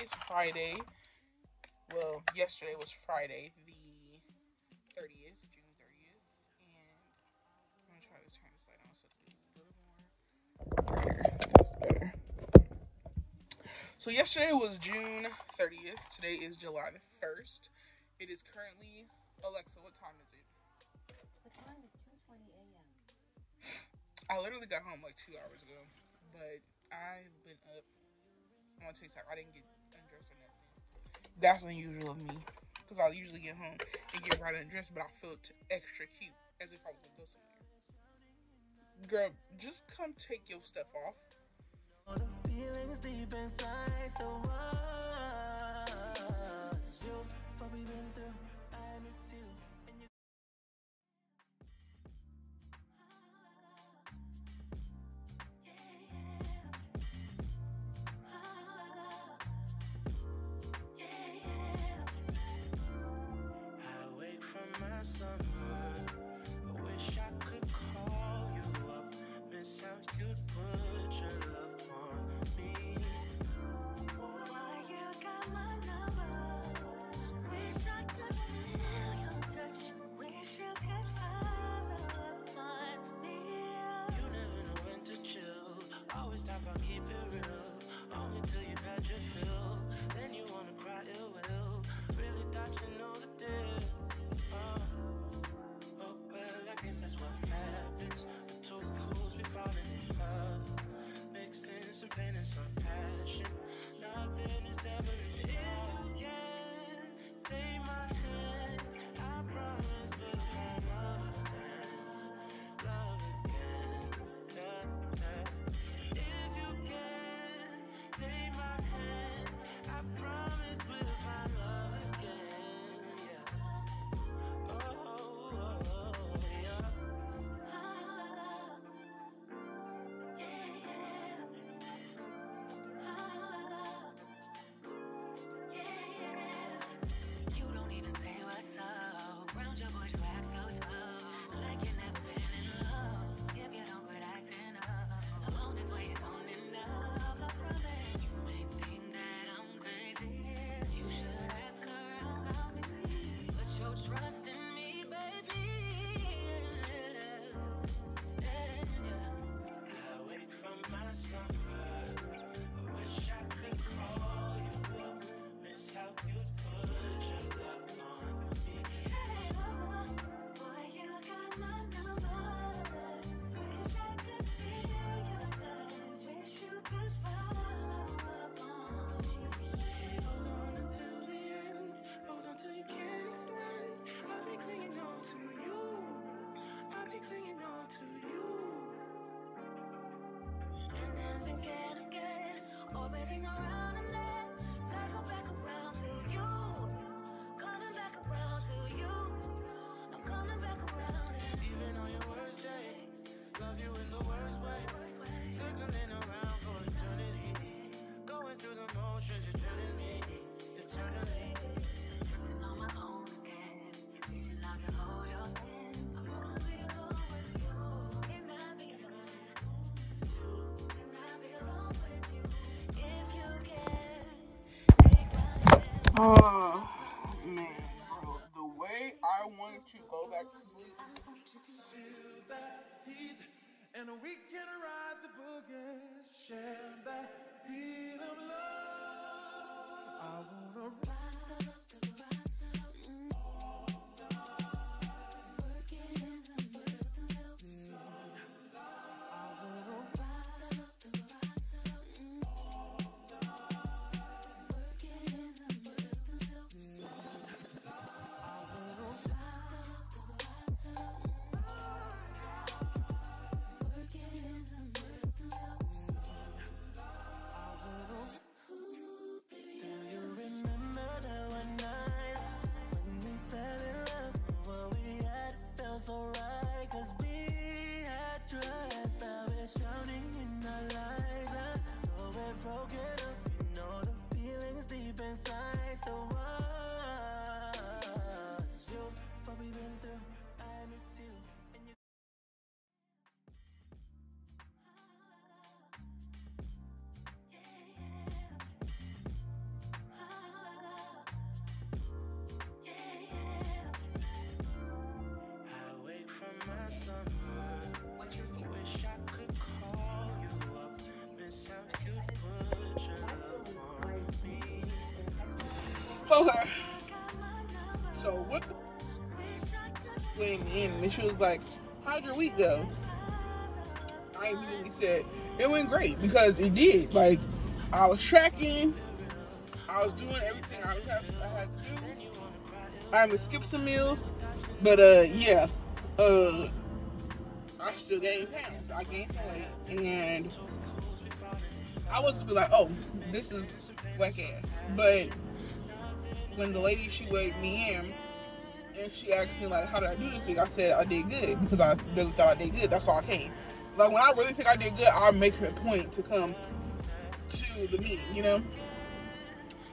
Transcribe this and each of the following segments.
is Friday. Well, yesterday was Friday, the 30th, June 30th. And I'm going to try turn so a little more. That's better. So, yesterday was June 30th. Today is July the 1st. It is currently, Alexa, what time is it? The time is 2.20 a.m. I literally got home like two hours ago, but I've been up I'm a TikTok. I didn't get that's unusual of me because I'll usually get home and get right undressed, but I feel extra cute as if I was gonna go somewhere. Girl, just come take your stuff off. Oh, man, bro. The way I want to go back to sleep. And we can ride the boogie, share that. broken up. You know the feelings deep inside, so why? Okay. So what the went in and she was like, How'd your week go? I immediately said, It went great because it did. Like I was tracking, I was doing everything I was I had to do. I gonna skip some meals, but uh yeah. Uh I still gained pounds. I gained some weight and I was gonna be like, oh, this is whack ass. But when the lady she weighed me in and she asked me like, how did I do this week? I said I did good because I really thought I did good. That's all I came. Like when I really think I did good, I'll make it a point to come to the meeting, you know.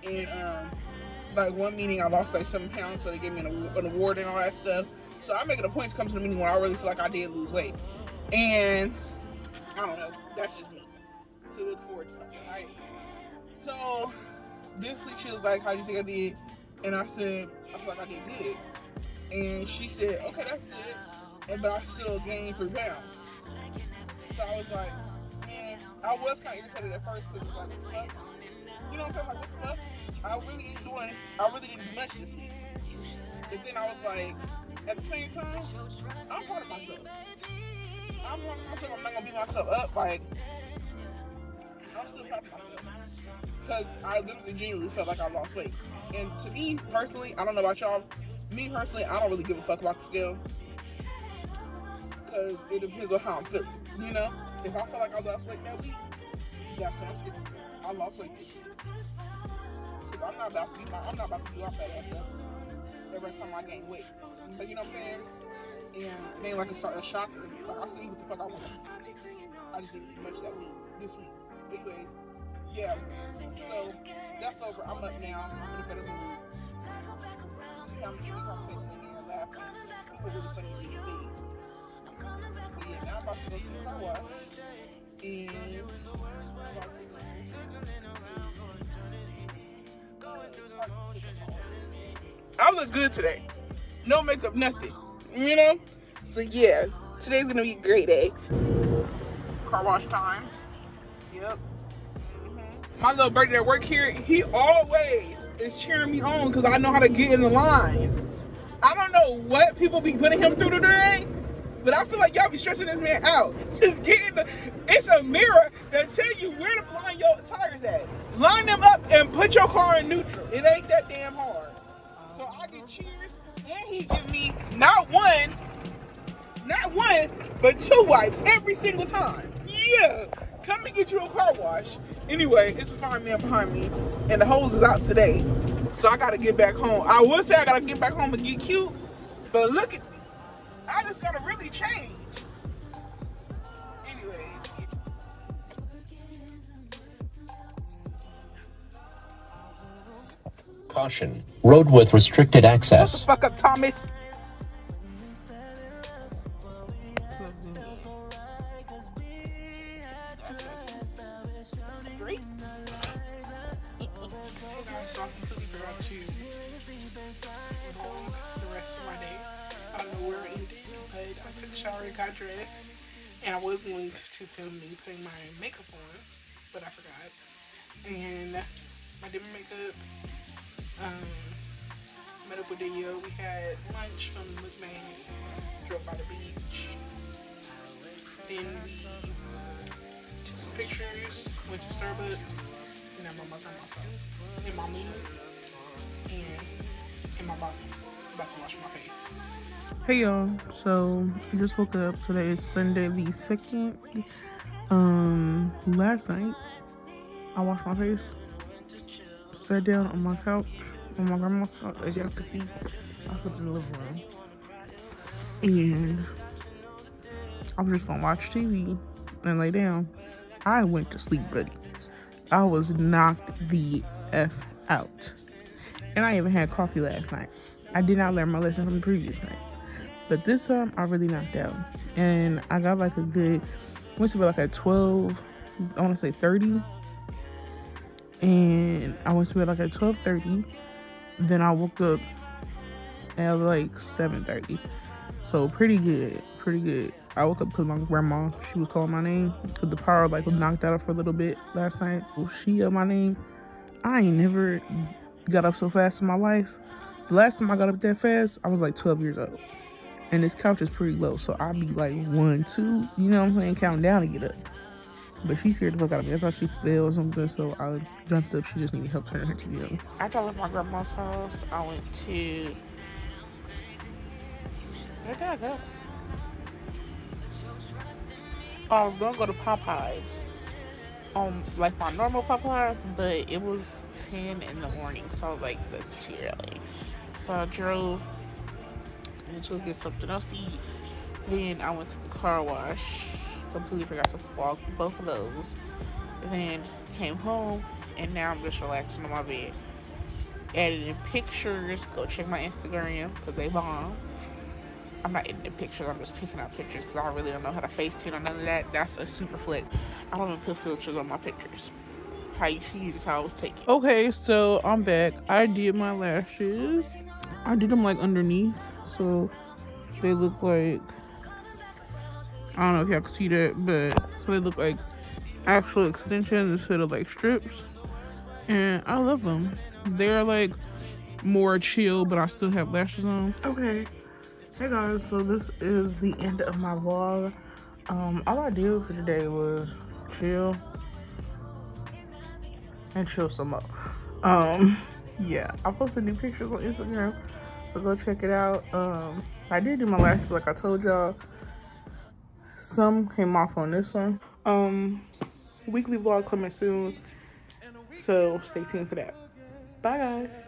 And um, like one meeting, I lost like seven pounds, so they gave me an, an award and all that stuff. So I make it a point to come to the meeting when I really feel like I did lose weight. And I don't know, that's just me to look forward to something, right? So this week she was like, How do you think I did? And I said, I feel like I did good. And she said, Okay, that's good. And but I still gained three pounds. So I was like, man, I was kind of irritated at first because like, the fuck? You know what I'm saying? Like, what the? I really ain't doing, I really didn't do much this week. But then I was like, at the same time, I'm proud of myself. I'm proud of myself. I'm not gonna beat myself up. Like, I'm still proud of myself because I literally genuinely felt like I lost weight. And to me personally, I don't know about y'all. Me personally, I don't really give a fuck about the scale because it depends on how I'm feeling. You know, if I feel like I lost weight that week, that's what I'm with. I lost weight this week. Cause I'm not about to be my, I'm not about to do off that ass up every time I gain weight. So you know what I'm saying? And it ain't like a, a shocker. Like I still eat what the fuck I want. I just didn't eat much that week, this week. Anyways, yeah. So that's over. I'm up now. I'm in a better mood. Having some good conversation in here, laughing. People really funny the thing. But yeah, now I'm about to go to the car wash. And to- I look good today. No makeup, nothing. You know? So yeah, today's gonna be a great day. Car wash time. Yep. My little birdie that work here, he always is cheering me on because I know how to get in the lines. I don't know what people be putting him through today, but I feel like y'all be stressing this man out. Just getting the, it's a mirror that tell you where to line your tires at. Line them up and put your car in neutral. It ain't that damn hard. So I get cheers, and he give me not one, not one, but two wipes every single time. Yeah, come and get you a car wash. Anyway, it's a fine man behind me, and the hose is out today, so I gotta get back home. I would say I gotta get back home and get cute, but look at me. I just gotta really change. Anyways, Caution. Road with restricted access. fuck up, Thomas. So I completely forgot to record the rest of my day. I don't know where it ended, but I took a shower got dressed. And I was going to film me putting my makeup on, but I forgot. And I did my makeup. Um, met up with Danielle. We had lunch from the McMahon, drove by the beach. Then took some pictures, went to Starbucks, and I'm on myself. In my and in my body. About to wash my face. Hey y'all, so I just woke up. Today is Sunday the 2nd. Um, last night I washed my face, sat down on my couch on my grandma's couch, as y'all can see. I slept in the living room. And I was just gonna watch TV and lay down. I went to sleep, buddy. I was knocked the F out. And I even had coffee last night. I did not learn my lesson from the previous night. But this time I really knocked out. And I got like a good went to like at 12, I wanna say 30. And I went to bed like at 12:30. Then I woke up at like 7:30. So pretty good, pretty good. I woke up because my grandma she was calling my name because the power like was knocked out for a little bit last night. Oh, she yelled my name. I ain't never, got up so fast in my life. The last time I got up that fast, I was like 12 years old. And this couch is pretty low, so I'd be like one, two, you know what I'm saying, counting down to get up. But she scared the fuck out of me. I thought she fell or something, so I jumped up. She just needed help turning her TV on. After I left my grandma's house, I went to. Where did I go? I was gonna go to Popeyes. Um, like my normal Popeyes, but it was 10 in the morning, so I was like, that's too early. So I drove and to get something else to eat. Then I went to the car wash completely forgot to walk both of those. Then came home, and now I'm just relaxing on my bed. Editing pictures. Go check my Instagram because they bomb. I'm not editing pictures. I'm just picking out pictures because I really don't know how to face tune or none of that. That's a super flex. I don't even put filters on my pictures. How you see it is how I was taken. Okay, so I'm back. I did my lashes. I did them like underneath, so they look like I don't know if y'all can see that, but so they look like actual extensions instead of like strips. And I love them. They're like more chill, but I still have lashes on. Okay. Hey guys, so this is the end of my vlog. Um, all I did for today was chill and chill some more. Um, yeah, I posted new pictures on Instagram, so go check it out. Um, I did do my lashes like I told y'all some came off on this one. Um, weekly vlog coming soon. So stay tuned for that. Bye guys.